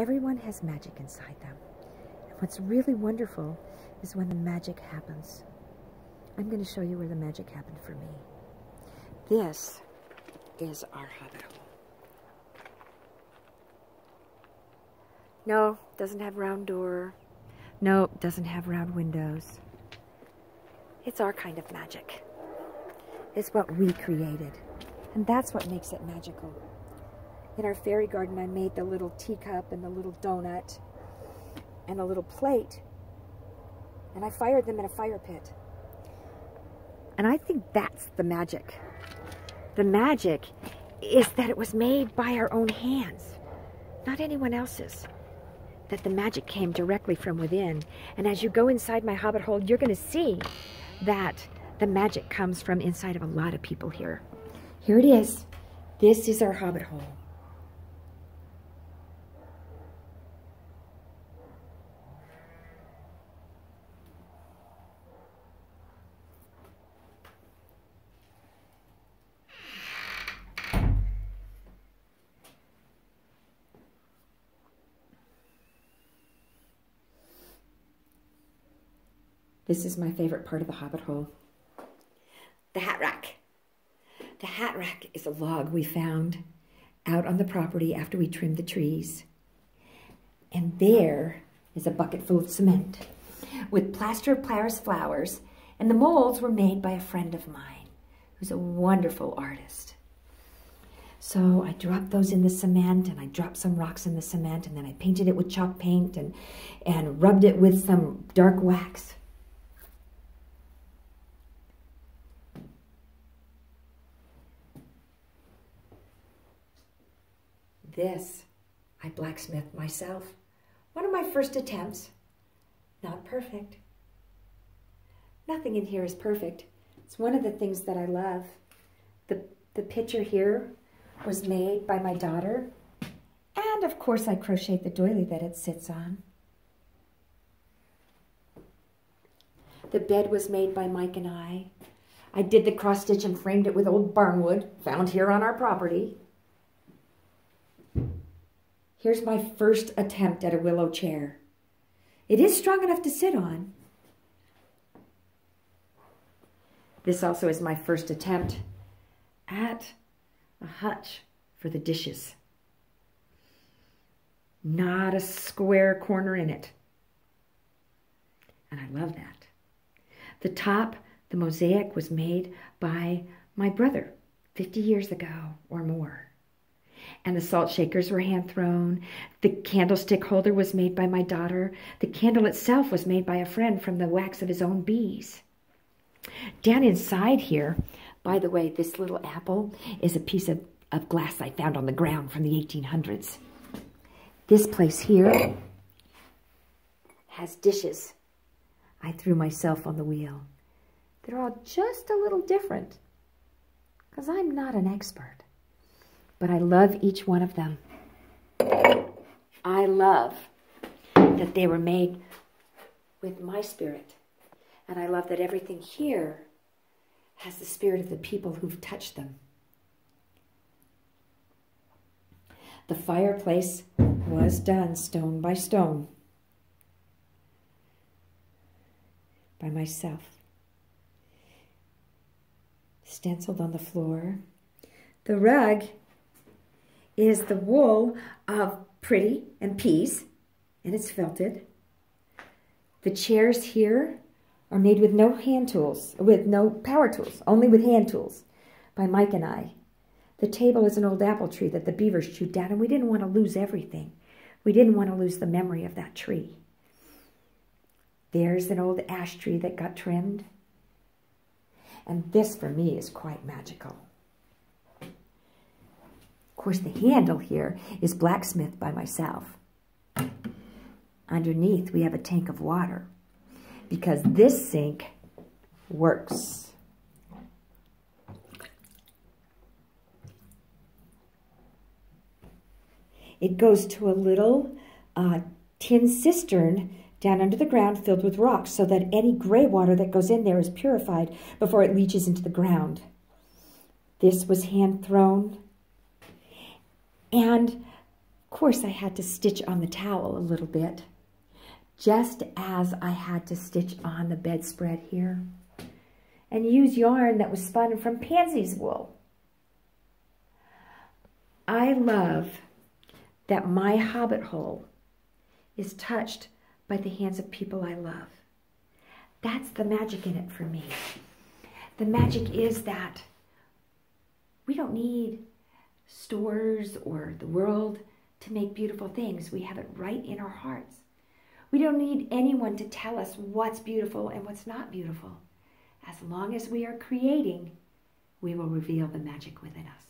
Everyone has magic inside them. And what's really wonderful is when the magic happens. I'm going to show you where the magic happened for me. This is our hobbit hole. No, doesn't have round door. No, doesn't have round windows. It's our kind of magic. It's what we created. And that's what makes it magical. In our fairy garden, I made the little teacup and the little donut and a little plate. And I fired them in a fire pit. And I think that's the magic. The magic is that it was made by our own hands, not anyone else's. That the magic came directly from within. And as you go inside my hobbit hole, you're going to see that the magic comes from inside of a lot of people here. Here it is. This is our hobbit hole. This is my favorite part of the hobbit hole. The hat rack. The hat rack is a log we found out on the property after we trimmed the trees. And there is a bucket full of cement with plaster of Paris flowers, and the molds were made by a friend of mine who's a wonderful artist. So I dropped those in the cement and I dropped some rocks in the cement and then I painted it with chalk paint and, and rubbed it with some dark wax. This I blacksmithed myself. One of my first attempts. Not perfect. Nothing in here is perfect. It's one of the things that I love. The, the picture here was made by my daughter. And of course I crocheted the doily that it sits on. The bed was made by Mike and I. I did the cross stitch and framed it with old barnwood found here on our property. Here's my first attempt at a willow chair. It is strong enough to sit on. This also is my first attempt at a hutch for the dishes. Not a square corner in it. And I love that. The top, the mosaic was made by my brother 50 years ago or more and the salt shakers were hand thrown. The candlestick holder was made by my daughter. The candle itself was made by a friend from the wax of his own bees. Down inside here, by the way, this little apple is a piece of, of glass I found on the ground from the 1800s. This place here has dishes. I threw myself on the wheel. They're all just a little different because I'm not an expert but I love each one of them. I love that they were made with my spirit. And I love that everything here has the spirit of the people who've touched them. The fireplace was done stone by stone by myself. Stenciled on the floor. The rug is the wool of Pretty and Peace, and it's felted. The chairs here are made with no hand tools, with no power tools, only with hand tools by Mike and I. The table is an old apple tree that the beavers chewed down, and we didn't want to lose everything. We didn't want to lose the memory of that tree. There's an old ash tree that got trimmed. And this, for me, is quite magical. Course, the handle here is blacksmithed by myself. Underneath, we have a tank of water because this sink works. It goes to a little uh, tin cistern down under the ground filled with rocks so that any gray water that goes in there is purified before it leaches into the ground. This was hand thrown and Of course, I had to stitch on the towel a little bit, just as I had to stitch on the bedspread here, and use yarn that was spun from pansy's wool. I love that my hobbit hole is touched by the hands of people I love. That's the magic in it for me. The magic is that we don't need stores or the world to make beautiful things. We have it right in our hearts. We don't need anyone to tell us what's beautiful and what's not beautiful. As long as we are creating, we will reveal the magic within us.